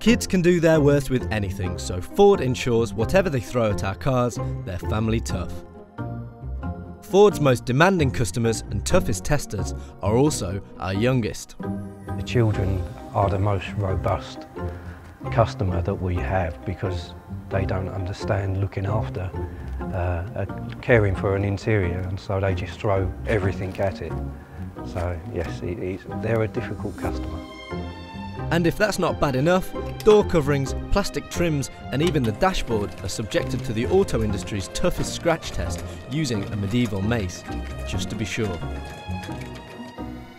Kids can do their worst with anything, so Ford ensures whatever they throw at our cars, they're family tough. Ford's most demanding customers and toughest testers are also our youngest. The children are the most robust customer that we have because they don't understand looking after, uh, caring for an interior and so they just throw everything at it. So yes, they're a difficult customer. And if that's not bad enough, door coverings, plastic trims, and even the dashboard are subjected to the auto industry's toughest scratch test using a medieval mace, just to be sure.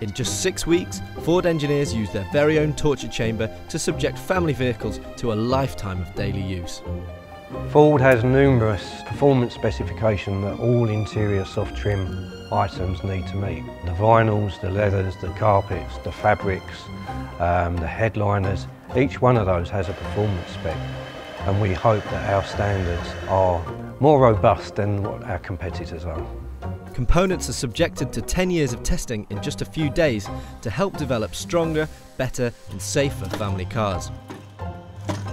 In just six weeks, Ford engineers used their very own torture chamber to subject family vehicles to a lifetime of daily use. Ford has numerous performance specifications that all interior soft trim items need to meet. The vinyls, the leathers, the carpets, the fabrics, um, the headliners, each one of those has a performance spec and we hope that our standards are more robust than what our competitors are. Components are subjected to 10 years of testing in just a few days to help develop stronger, better and safer family cars.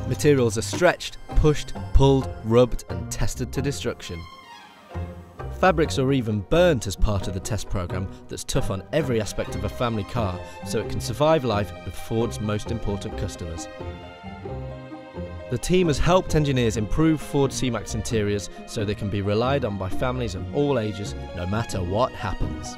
Materials are stretched, pushed, pulled, rubbed and tested to destruction. Fabrics are even burnt as part of the test program that's tough on every aspect of a family car so it can survive life with Ford's most important customers. The team has helped engineers improve Ford C-Max interiors so they can be relied on by families of all ages no matter what happens.